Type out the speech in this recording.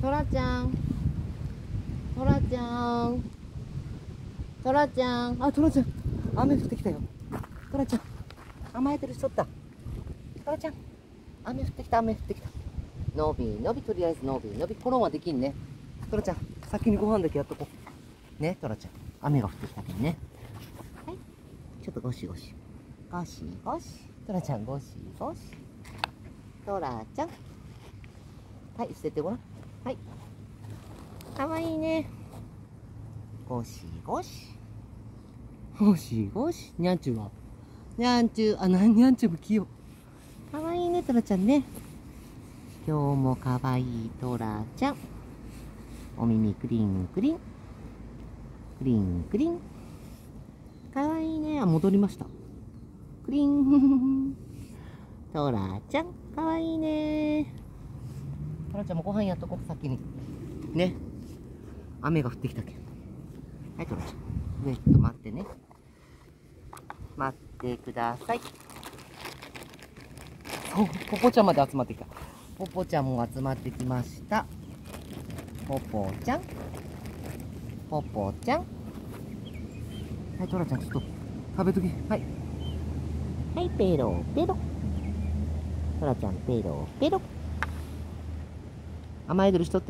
トラちゃん。トラちゃん。トラちゃん。あ、トラちゃん。雨降ってきたよ。トラちゃん。甘えてる人った。トラちゃん。雨降ってきた、雨降ってきた。のびのび、とりあえずのびのび。コロンはできんね。トラちゃん、先にご飯だけやっとこう。ね、トラちゃん。雨が降ってきたけどね。はい。ちょっとゴシゴシ。ゴシゴシ。トラちゃん、ゴシゴシ。トラちゃん。はい、捨ててごらん。はい。かわいいね。ゴシゴシ。ゴシゴシ。にゃんちゅうは。にゃんちゅう、あ、なにゃんちゅうも器用。かわいいね、トラちゃんね。今日もかわいいトラちゃん。お耳クリンクリン。クリンクリン。かわいいね。あ、戻りました。クリン。トラちゃん、かわいいね。トラちゃんもご飯やっとこう、先に。ね。雨が降ってきたけど。はい、トラちゃん。ね、ちょっと待ってね。待ってください。そう、ポポちゃんまで集まってきた。ポポちゃんも集まってきました。ポポちゃん。ポポちゃん。はい、トラちゃん、ちょっと食べとき。はい。はい、ペロペロ。トラちゃん、ペロペロ。甘えてる人って